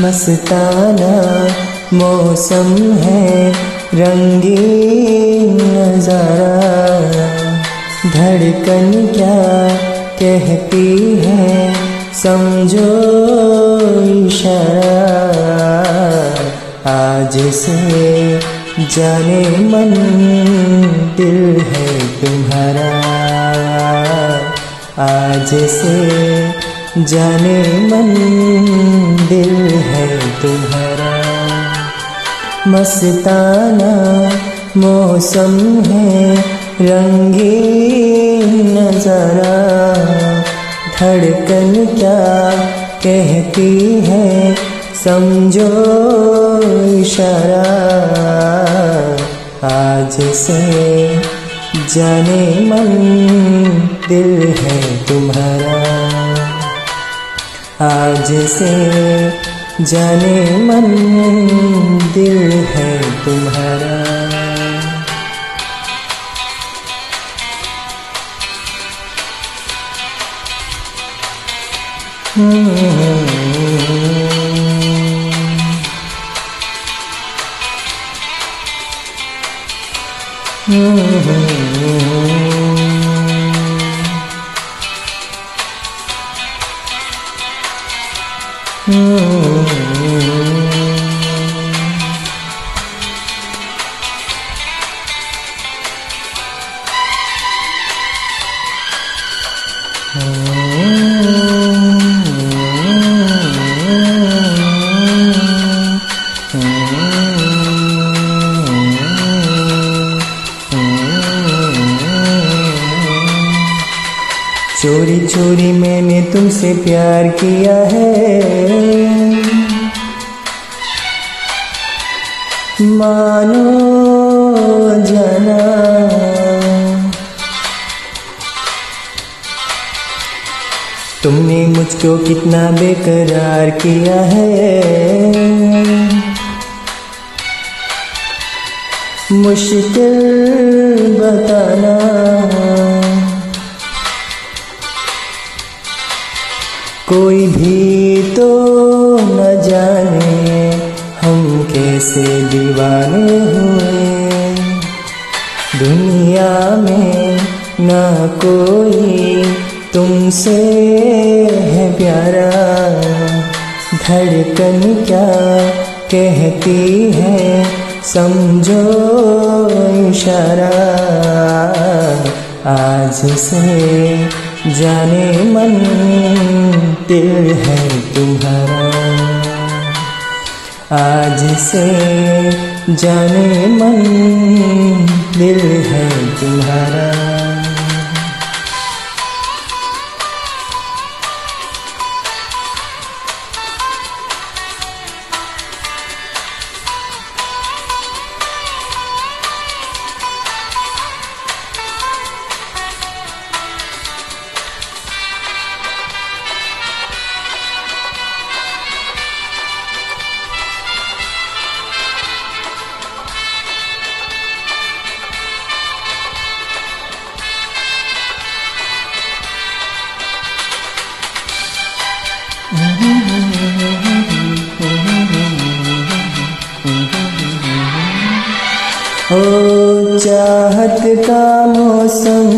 मस्ताना मौसम है रंगीन नज़ारा। धड़कन क्या कहती है समझो इशारा। आज से जाने मन दिल है तुम्हारा। आज से जाने मन दिल है तुम्हारा। मस्ताना मौसम है, रंगीन नज़ारा। धड़कन क्या कहती है समझो इशारा, आज से जाने मन दिल है तुम्हारा। आज से जाने मन दिल है तुम्हारा। Oh. चोरी चोरी मैंने तुमसे प्यार किया है। मानो जाना। तुमने मुझको कितना बेकरार किया है। मुश्किल बताना। जाने हम कैसे दीवाने हुए। दुनिया में ना कोई तुमसे है प्यारा। धड़कन क्या कहती है समझो इशारा। आज से जाने मन दिल है तुम्हारा। आज से जाने मन दिल है तुम्हारा। ओ चाहत का मौसम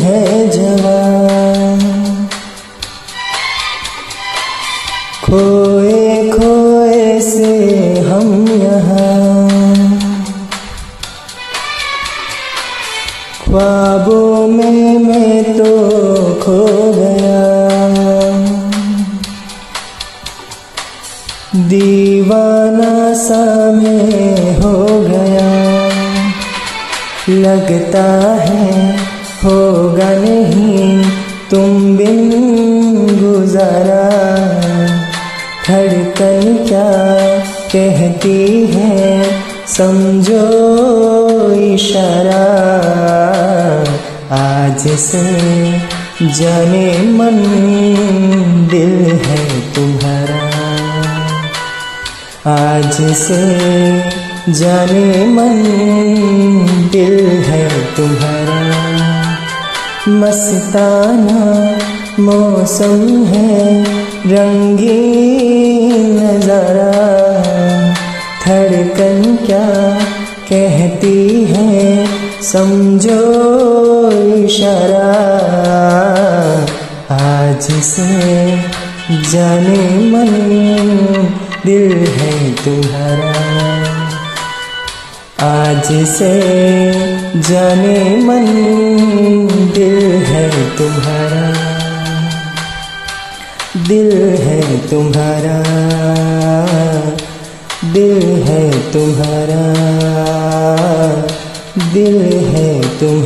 है जवान। खोए खोए से हम यहाँ। ख्वाबों में मैं तो खो गया। दीवाना सा मैं हो गया। लगता है, होगा नहीं, तुम बिन गुजारा धड़कन क्या कहती है, समझो इशारा। आज से जाने मन दिल है तुम्हारा। आज से जाने मन दिल है तुम्हारा। मस्ताना मौसम है, रंगीन नज़ारा। धड़कन क्या कहती है, समझो इशारा। आज से जाने मन दिल है तुम्हारा। आज से जाने मन दिल है तुम्हारा, दिल है तुम्हारा, दिल है तुम्हारा, दिल है तुम्हारा।